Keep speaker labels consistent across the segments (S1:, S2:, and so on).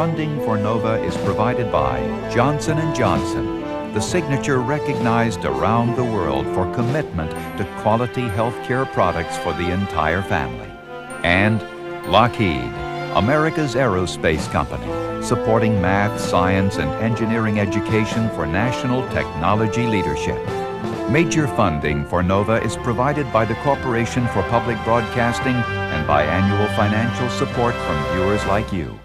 S1: Funding for NOVA is provided by Johnson & Johnson, the signature recognized around the world for commitment to quality healthcare products for the entire family. And Lockheed, America's aerospace company, supporting math, science, and engineering education for national technology leadership. Major funding for NOVA is provided by the Corporation for Public Broadcasting and by annual financial support from viewers like you.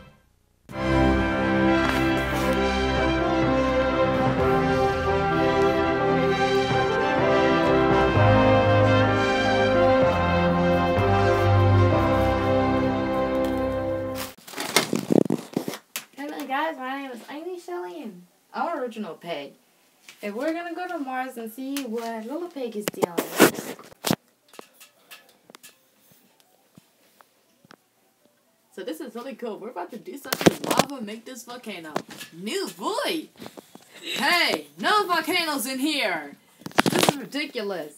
S2: Shelley Original Pig. And we're gonna go to Mars and see what Little Pig is dealing with.
S3: So this is really cool. We're about to do something lava, make this volcano. New boy! Hey, no volcanoes in here! This is ridiculous.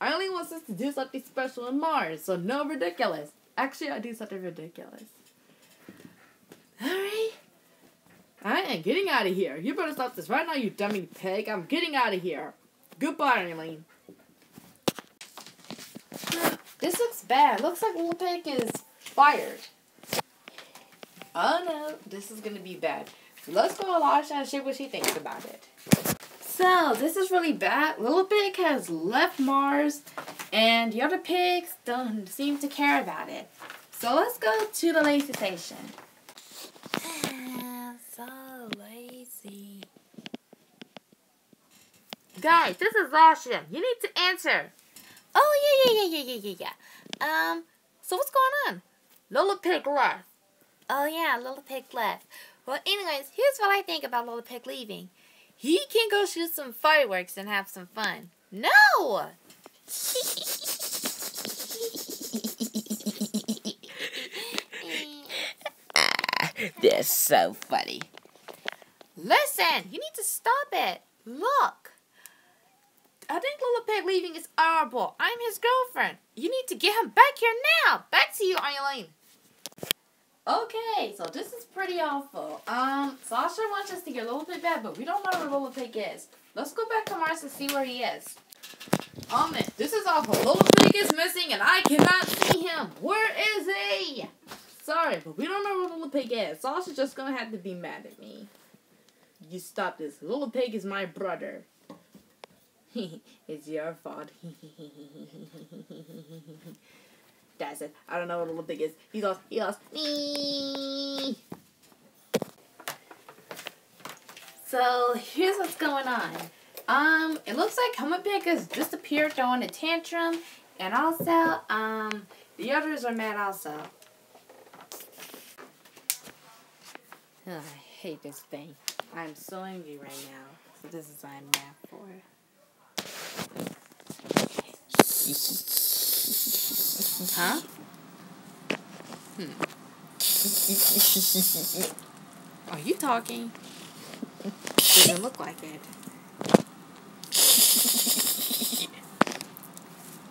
S3: I only want us to do something special on Mars, so no ridiculous. Actually, I do something ridiculous. Alright. I am getting out of here. You better stop this right now, you dummy pig. I'm getting out of here. Goodbye, Eileen.
S2: This looks bad. Looks like Little Pig is fired.
S3: Oh no, this is gonna be bad. Let's go Elisha and see what she thinks about it.
S2: So, this is really bad. Little Pig has left Mars and the other pigs don't seem to care about it. So let's go to the lazy station.
S4: so lazy.
S2: Guys, this is awesome. You need to answer.
S4: Oh yeah, yeah, yeah, yeah, yeah, yeah, yeah. Um, so what's going on?
S2: Little Pig left.
S4: Oh yeah, Little Pig left. Well, anyways, here's what I think about Little Pig leaving. He can go shoot some fireworks and have some fun. No.
S5: They're so funny.
S4: Listen, you need to stop it. Look. I think Pig leaving is horrible. I'm his girlfriend. You need to get him back here now. Back to you, Eileen.
S2: Okay, so this is pretty awful. Um, Sasha wants us to get Little Pig back, but we don't know where Pig is. Let's go back to Mars and see where he is.
S3: Oh man, this is awful. Pig is missing and I cannot see him. Where is he? Sorry, but we don't know where Little Pig is. Sasha's just gonna have to be mad at me. You stop this. Little Pig is my brother. it's your fault. That's it. I don't know what Little Pig is. He lost. He lost. Me.
S2: So here's what's going on. Um, it looks like Hummer Pig has disappeared throwing a tantrum, and also, um, the others are mad also.
S3: Ugh, I hate this thing. I'm so angry right now. So this is what I'm mad for. Huh? Hmm. Are you talking? Doesn't look like it.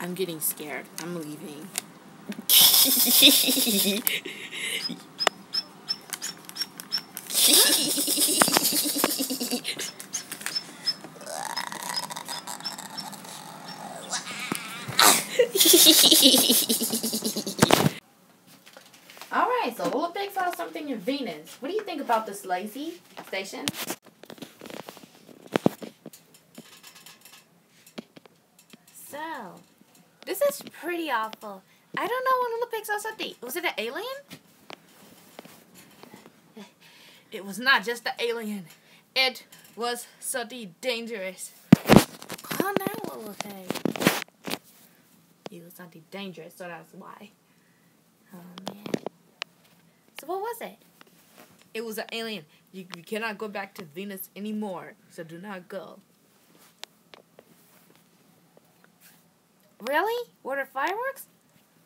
S3: I'm getting scared. I'm leaving.
S2: Alright, so Little Pig saw something in Venus. What do you think about this lazy station?
S4: So, this is pretty awful. I don't know when Little Pig saw something. Was it an alien?
S3: It was not just the alien. It was something dangerous.
S4: Calm down, Little Pig.
S3: It was something dangerous, so that's why.
S4: Oh man. So what was it?
S3: It was an alien. You, you cannot go back to Venus anymore, so do not go.
S4: Really? Were there fireworks?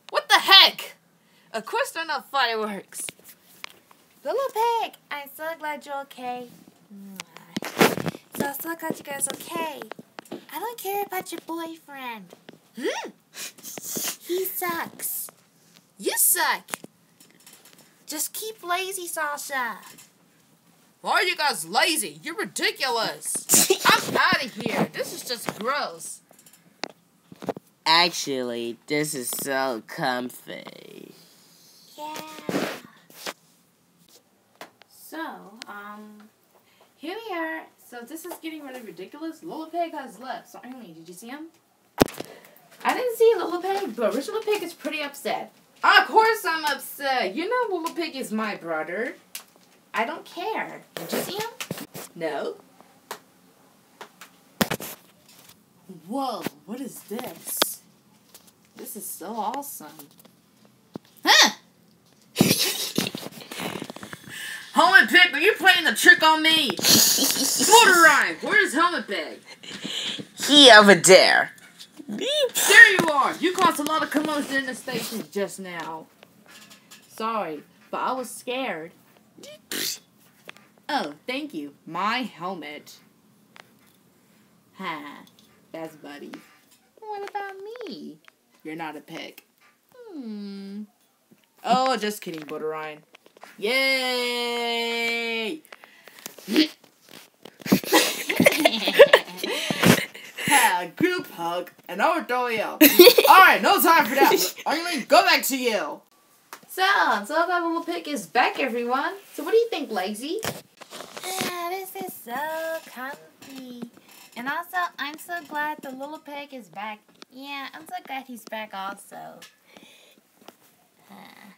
S3: What the heck? Of course they're not fireworks.
S4: Little Pig, I'm so glad you're okay. So I'm so glad you guys are okay. I don't care about your boyfriend.
S3: Hmm?
S4: He sucks.
S3: You suck.
S4: Just keep lazy, Sasha.
S3: Why are you guys lazy? You're ridiculous. I'm out of here. This is just gross.
S5: Actually, this is so comfy.
S4: Yeah.
S2: So, um, here we are. So this is getting really ridiculous. Lola Pig has left. So, Eileen, did you see him? I didn't see Lola Pig, but Rich Little Pig is pretty upset. Of course I'm upset. You know Lola Pig is my brother. I don't care. Did you see him? No.
S3: Whoa, what is this? This is so awesome.
S2: Huh?
S3: Helmet Pig, are you playing a trick on me? Motor Rhyme, where's Helmet Pig?
S5: He over there.
S3: There you are! You caused a lot of commotion in the station just now. Sorry, but I was scared. Oh, thank you. My helmet. Ha, that's buddy. What about me? You're not a pig. Hmm. Oh, just kidding, Butter-Ryann. Yay! ha, group hug, and over throwing up. Alright, no time for that. Eileen, go back to you.
S2: So, so that little pig is back, everyone. So, what do you think, Lazy?
S4: Ah, this is so comfy. And also, I'm so glad the little pig is back. Yeah, I'm so glad he's back also. Ah,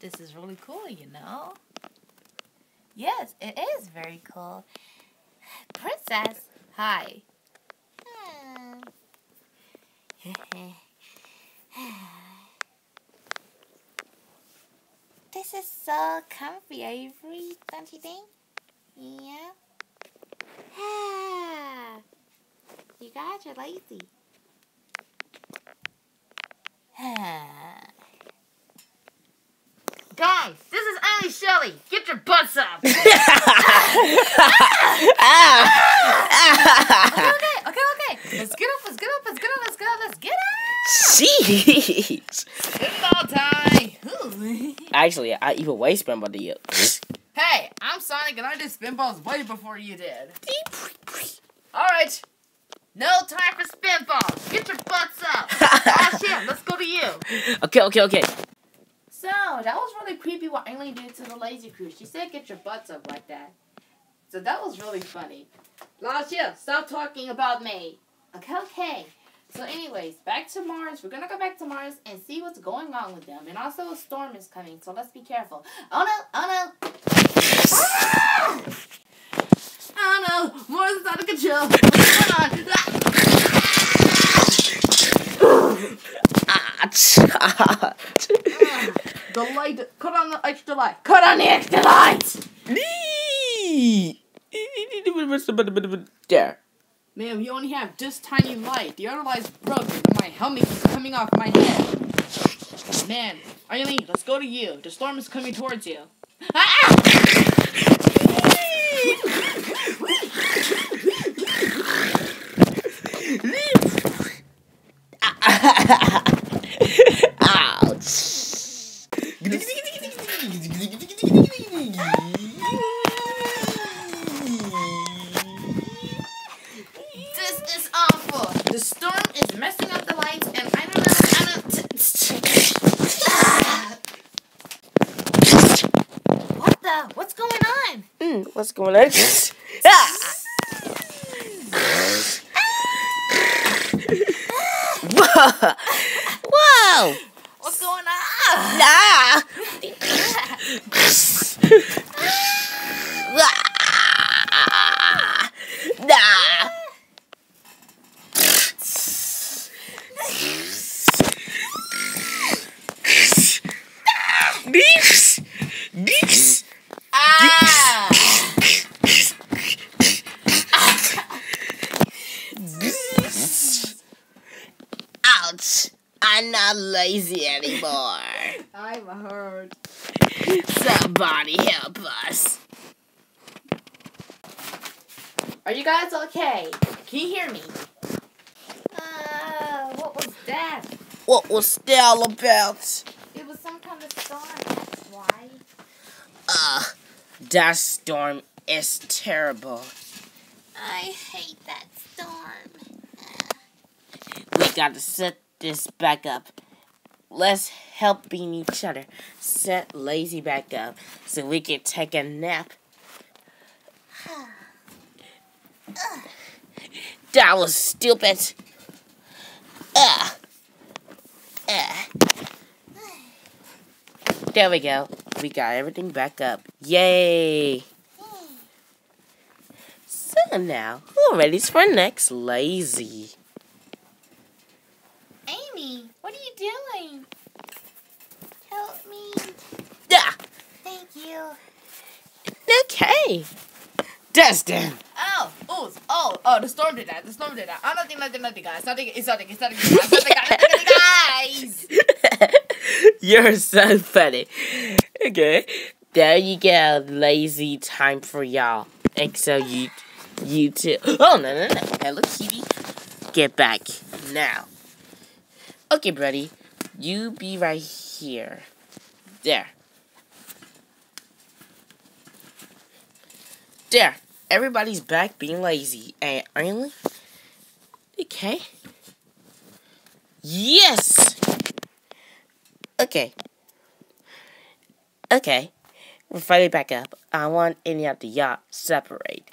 S4: this is really cool, you know? Yes, it is very cool. Princess, hi. this is so comfy, Avery, don't you think? Yeah. you guys are lazy.
S2: Guys, this is only Shelly. Get your butts up.
S4: Okay, okay, okay, okay. Let's get up, let's get up, let's get up, let's get up, let's get up.
S5: Jeez.
S3: Football time.
S5: Actually, I even way by the
S3: Hey, I'm Sonic and I did spinballs way before you did. Alright. No time for spinballs. Get your butts up. oh shit, let's go to you.
S5: Okay, okay, okay.
S2: So, that was really creepy what Eileen did to the Lazy Crew. She said get your butts up like that. So, that was really funny. Laisha, stop talking about me. Okay, okay. So, anyways, back to Mars. We're gonna go back to Mars and see what's going on with them. And also, a storm is coming, so let's be careful. Oh no, oh no. Ah!
S3: Oh no, Mars is out of control. What's going on?
S5: Ah,
S3: The light. Cut on the extra light. Cut on the extra light.
S5: there.
S3: Man, we only have this tiny light. The other light's broken, and my helmet is coming off my head. Man, Eileen, let's go to you. The storm is coming towards you. Ah!
S5: Ouch.
S2: This is awful. The storm is messing up the lights, and I don't know. I don't.
S4: What the? What's going on?
S5: Hmm, What's going on? ah! Whoa! Whoa!
S4: What's going on?
S5: Ah! Ah! Ah! Beeps! Beeps!
S2: Ah!
S5: Ouch! I'm not lazy anymore.
S3: I'm hurt.
S5: Somebody help us.
S2: Are you guys okay? Can you hear me?
S4: Uh, what was that?
S5: What was that all about?
S4: It was some kind of storm, that's why.
S5: That storm is terrible.
S4: I hate that storm.
S5: We gotta set this back up. Let's helping each other set Lazy back up so we can take a nap. that was stupid. Ugh. Ugh. There we go. We got everything back up. Yay! So now, we're ready for next lazy.
S4: Amy, what are you doing? Help me.
S5: Yeah.
S4: Thank you.
S5: Okay. Dustin.
S3: Oh, oh, oh, oh, the storm did that. The storm did that. Oh, nothing, nothing, nothing, guys. Nothing, it's nothing, it's nothing, it's nothing, guys. guys.
S5: You're so funny. Okay. There you go. Lazy time for y'all. And so you, you too. Oh, no, no, no. Hello, Kitty. Get back now. Okay, buddy. You be right here. There. There. Everybody's back being lazy. And only? Okay. Yes! Okay. Okay. We're finally back up. I want any of the yacht separate.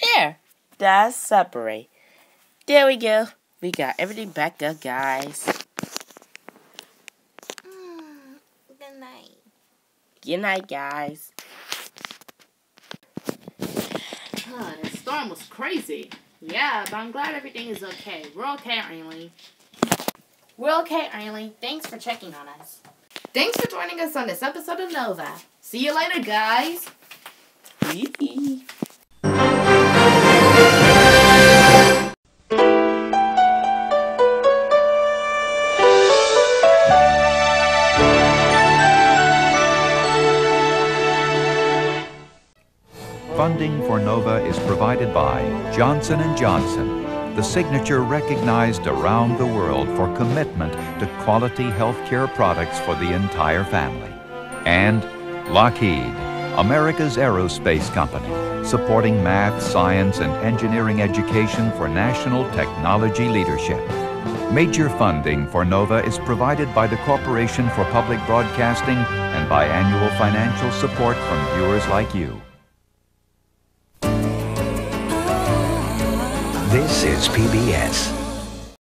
S5: There. That's separate. There we go. We got everything back up, guys.
S4: Mm, good night.
S5: Good night, guys.
S3: Oh, that storm was crazy. Yeah, but I'm glad everything is okay. We're okay, Eileen.
S2: We're okay, Eileen. Thanks for checking on us. Thanks for joining us on this episode of Nova. See you later, guys.
S1: Johnson & Johnson, the signature recognized around the world for commitment to quality healthcare products for the entire family. And Lockheed, America's aerospace company, supporting math, science, and engineering education for national technology leadership. Major funding for NOVA is provided by the Corporation for Public Broadcasting and by annual financial support from viewers like you.
S6: This is PBS.